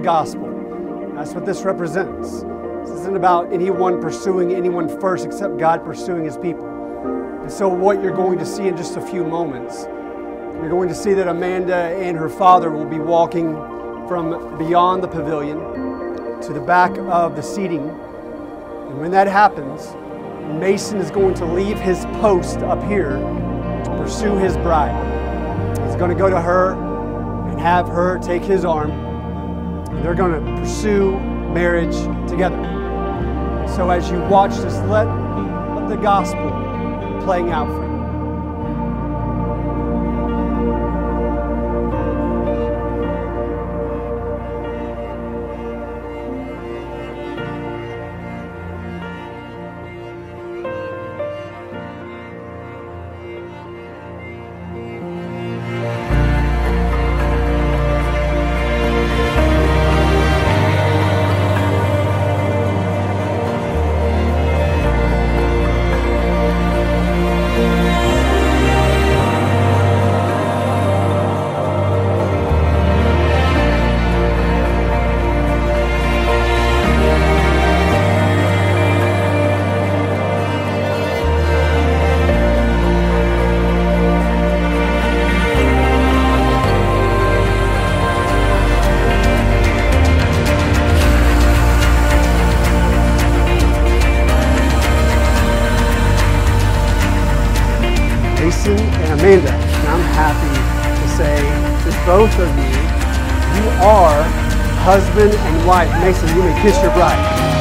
gospel. That's what this represents. This isn't about anyone pursuing anyone first except God pursuing his people. And so, what you're going to see in just a few moments, you're going to see that Amanda and her father will be walking from beyond the pavilion to the back of the seating. And when that happens, Mason is going to leave his post up here to pursue his bride. He's going to go to her and have her take his arm. They're going to pursue marriage together. So as you watch this, let, let the gospel playing out for you. And I'm happy to say to both of you, you are husband and wife. Mason, you may kiss your bride.